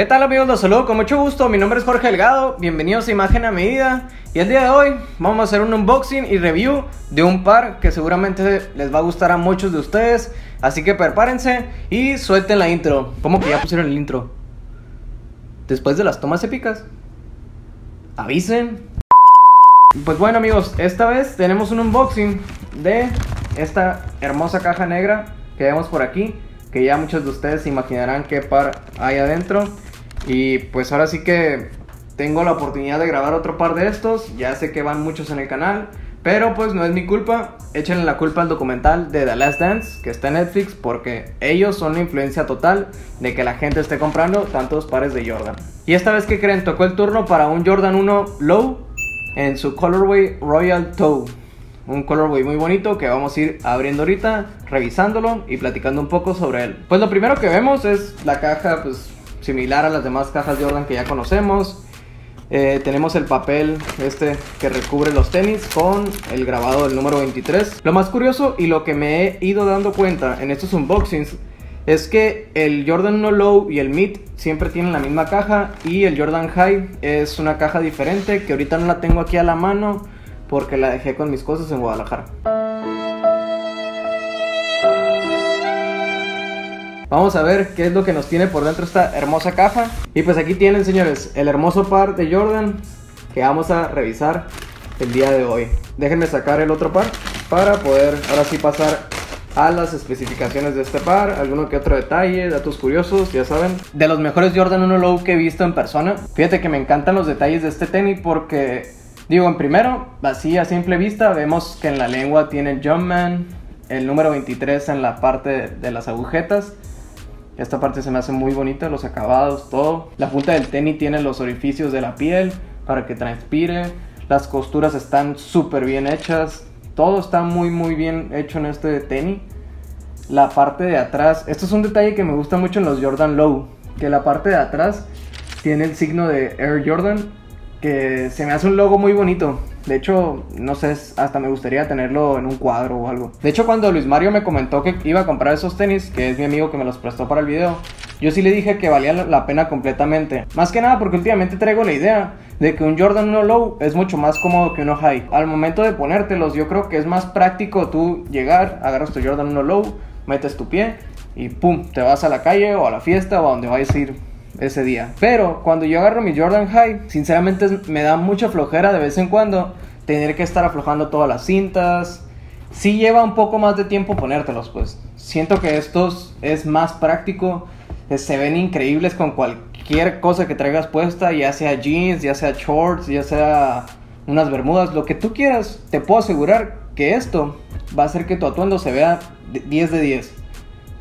¿Qué tal amigos? Los saludo con mucho gusto, mi nombre es Jorge Delgado, bienvenidos a Imagen a Medida y el día de hoy vamos a hacer un unboxing y review de un par que seguramente les va a gustar a muchos de ustedes, así que prepárense y suelten la intro. ¿Cómo que ya pusieron el intro? Después de las tomas épicas, avisen. Pues bueno amigos, esta vez tenemos un unboxing de esta hermosa caja negra que vemos por aquí que ya muchos de ustedes se imaginarán qué par hay adentro. Y pues ahora sí que tengo la oportunidad de grabar otro par de estos. Ya sé que van muchos en el canal. Pero pues no es mi culpa. Échenle la culpa al documental de The Last Dance que está en Netflix. Porque ellos son la influencia total de que la gente esté comprando tantos pares de Jordan. Y esta vez que creen, tocó el turno para un Jordan 1 Low en su colorway Royal Toe un colorway muy bonito que vamos a ir abriendo ahorita, revisándolo y platicando un poco sobre él. Pues lo primero que vemos es la caja pues similar a las demás cajas Jordan que ya conocemos. Eh, tenemos el papel este que recubre los tenis con el grabado del número 23. Lo más curioso y lo que me he ido dando cuenta en estos unboxings es que el Jordan 1 Low y el Mid siempre tienen la misma caja y el Jordan High es una caja diferente que ahorita no la tengo aquí a la mano porque la dejé con mis cosas en Guadalajara. Vamos a ver qué es lo que nos tiene por dentro esta hermosa caja. Y pues aquí tienen, señores, el hermoso par de Jordan que vamos a revisar el día de hoy. Déjenme sacar el otro par para poder ahora sí pasar a las especificaciones de este par, alguno que otro detalle, datos curiosos, ya saben. De los mejores Jordan 1 Low que he visto en persona. Fíjate que me encantan los detalles de este tenis porque Digo, en primero, así a simple vista, vemos que en la lengua tiene Jumpman, el número 23 en la parte de las agujetas. Esta parte se me hace muy bonita, los acabados, todo. La punta del tenis tiene los orificios de la piel para que transpire. Las costuras están súper bien hechas. Todo está muy muy bien hecho en este tenis. La parte de atrás, esto es un detalle que me gusta mucho en los Jordan Low, que la parte de atrás tiene el signo de Air Jordan que se me hace un logo muy bonito. De hecho, no sé, hasta me gustaría tenerlo en un cuadro o algo. De hecho, cuando Luis Mario me comentó que iba a comprar esos tenis, que es mi amigo que me los prestó para el video, yo sí le dije que valía la pena completamente. Más que nada porque últimamente traigo la idea de que un Jordan 1 Low es mucho más cómodo que uno High. Al momento de ponértelos, yo creo que es más práctico tú llegar, agarras tu Jordan 1 Low, metes tu pie y pum, te vas a la calle o a la fiesta o a donde vayas a ir ese día. Pero cuando yo agarro mi Jordan High, sinceramente me da mucha flojera de vez en cuando tener que estar aflojando todas las cintas. Sí lleva un poco más de tiempo ponértelos, pues. Siento que estos es más práctico. Se ven increíbles con cualquier cosa que traigas puesta, ya sea jeans, ya sea shorts, ya sea unas bermudas, lo que tú quieras. Te puedo asegurar que esto va a hacer que tu atuendo se vea 10 de 10.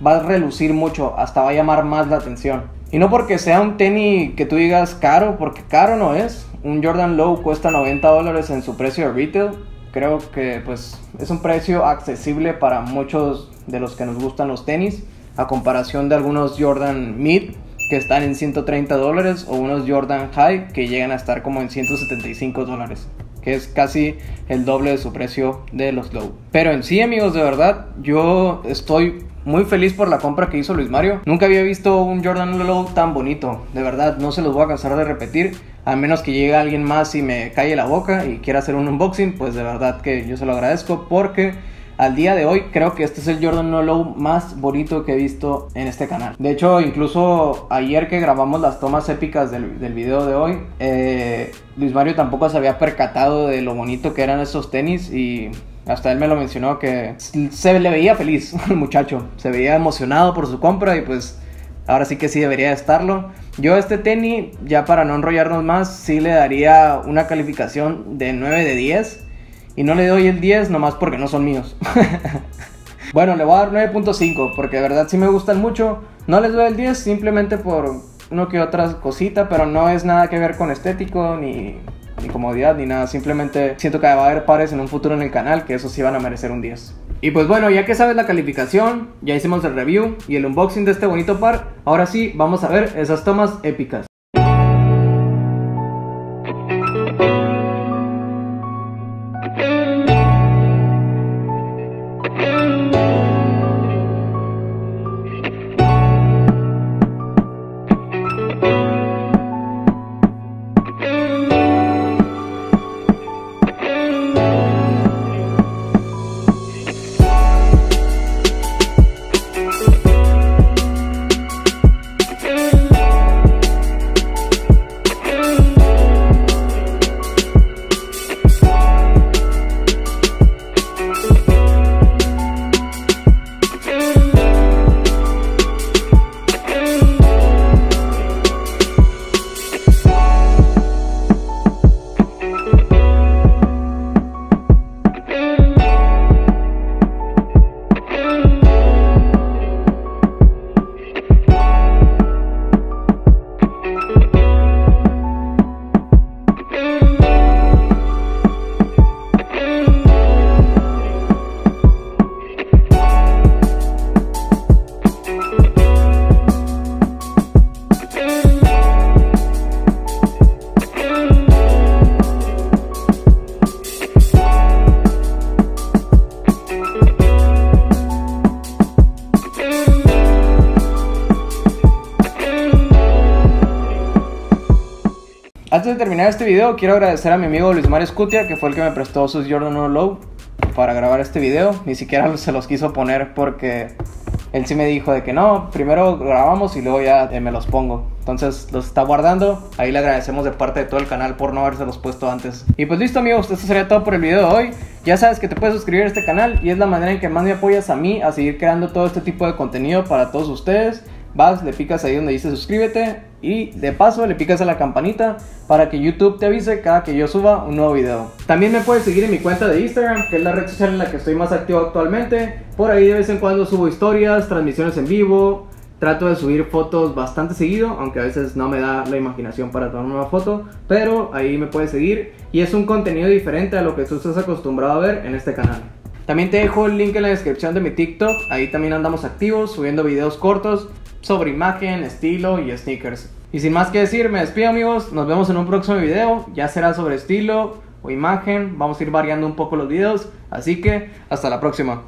Va a relucir mucho, hasta va a llamar más la atención. Y no porque sea un tenis que tú digas caro, porque caro no es. Un Jordan Low cuesta 90 dólares en su precio de retail. Creo que pues es un precio accesible para muchos de los que nos gustan los tenis. A comparación de algunos Jordan Mid que están en 130 dólares o unos Jordan High que llegan a estar como en 175 dólares. Que es casi el doble de su precio de los Low. Pero en sí amigos, de verdad, yo estoy muy feliz por la compra que hizo Luis Mario. Nunca había visto un Jordan Low tan bonito. De verdad, no se los voy a cansar de repetir. A menos que llegue alguien más y me calle la boca y quiera hacer un unboxing, pues de verdad que yo se lo agradezco porque al día de hoy creo que este es el Jordan Low más bonito que he visto en este canal. De hecho, incluso ayer que grabamos las tomas épicas del, del video de hoy, eh, Luis Mario tampoco se había percatado de lo bonito que eran estos tenis y hasta él me lo mencionó que se le veía feliz el muchacho, se veía emocionado por su compra y pues ahora sí que sí debería estarlo. Yo este tenis, ya para no enrollarnos más, sí le daría una calificación de 9 de 10 y no le doy el 10 nomás porque no son míos. bueno, le voy a dar 9.5 porque de verdad sí me gustan mucho. No les doy el 10 simplemente por uno que otra cosita, pero no es nada que ver con estético ni ni comodidad, ni nada. Simplemente siento que va a haber pares en un futuro en el canal que eso sí van a merecer un 10. Y pues bueno, ya que sabes la calificación, ya hicimos el review y el unboxing de este bonito par, ahora sí vamos a ver esas tomas épicas. Antes de terminar este video, quiero agradecer a mi amigo Luis Mario Scutia, que fue el que me prestó sus Jordan 1 Low para grabar este video. Ni siquiera se los quiso poner porque él sí me dijo de que no, primero grabamos y luego ya eh, me los pongo. Entonces los está guardando. Ahí le agradecemos de parte de todo el canal por no haberse los puesto antes. Y pues listo amigos, esto sería todo por el video de hoy. Ya sabes que te puedes suscribir a este canal y es la manera en que más me apoyas a mí a seguir creando todo este tipo de contenido para todos ustedes vas, le picas ahí donde dice suscríbete y de paso le picas a la campanita para que YouTube te avise cada que yo suba un nuevo video. También me puedes seguir en mi cuenta de Instagram, que es la red social en la que estoy más activo actualmente. Por ahí de vez en cuando subo historias, transmisiones en vivo. Trato de subir fotos bastante seguido, aunque a veces no me da la imaginación para tomar una foto, pero ahí me puedes seguir y es un contenido diferente a lo que tú estás acostumbrado a ver en este canal. También te dejo el link en la descripción de mi TikTok, ahí también andamos activos subiendo videos cortos sobre imagen, estilo y sneakers. Y sin más que decir, me despido amigos, nos vemos en un próximo video, ya será sobre estilo o imagen, vamos a ir variando un poco los videos, así que hasta la próxima.